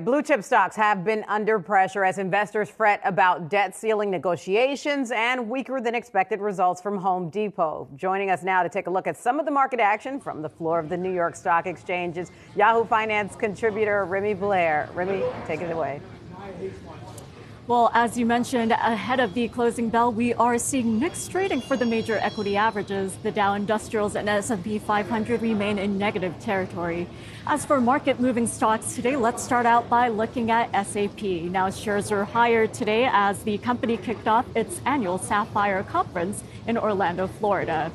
Blue chip stocks have been under pressure as investors fret about debt ceiling negotiations and weaker than expected results from Home Depot. Joining us now to take a look at some of the market action from the floor of the New York Stock Exchange is Yahoo Finance contributor Remy Blaire. Remy, take it away. Well, as you mentioned, ahead of the closing bell, we are seeing mixed trading for the major equity averages. The Dow Industrials and S&P 500 remain in negative territory. As for market moving stocks today, let's start out by looking at SAP. Now, shares are higher today as the company kicked off its annual Sapphire conference in Orlando, Florida.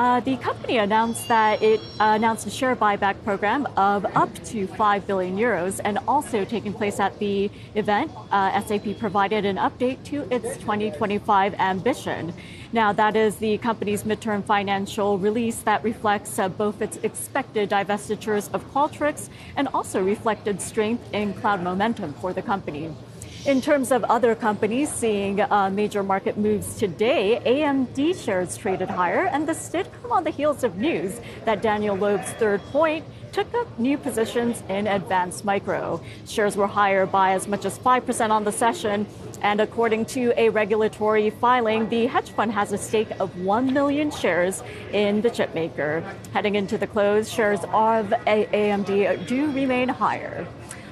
Uh, the company announced that it uh, announced a share buyback program of up to 5 billion euros and also taking place at the event, uh, SAP provided an update to its 2025 ambition. Now, that is the company's midterm financial release that reflects uh, both its expected divestitures of Qualtrics and also reflected strength in cloud momentum for the company. In terms of other companies seeing uh, major market moves today, AMD shares traded higher, and this did come on the heels of news that Daniel Loeb's third point took up new positions in Advanced Micro. Shares were higher by as much as 5% on the session, and according to a regulatory filing, the hedge fund has a stake of 1 million shares in the chipmaker. Heading into the close, shares of AMD do remain higher.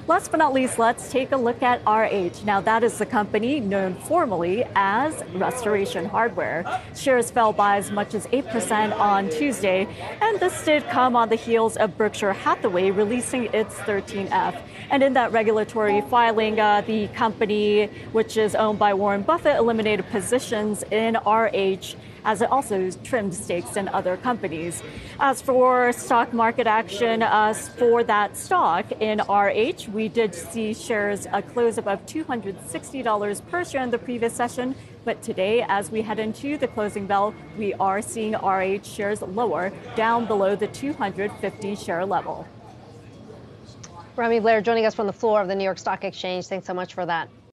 Last but not least, let's take a look at RH. Now, that is the company known formally as Restoration Hardware. Shares fell by as much as 8% on Tuesday, and this did come on the heels of Berkshire Hathaway releasing its 13F. And in that regulatory filing, uh, the company, which is owned by Warren Buffett, eliminated positions in RH as it also trimmed stakes in other companies. As for stock market action uh, for that stock in RH, we did see shares uh, close above $260 per share in the previous session. But today, as we head into the closing bell, we are seeing RH shares lower, down below the 250 share level. Remy Blaire joining us from the floor of the New York Stock Exchange. Thanks so much for that.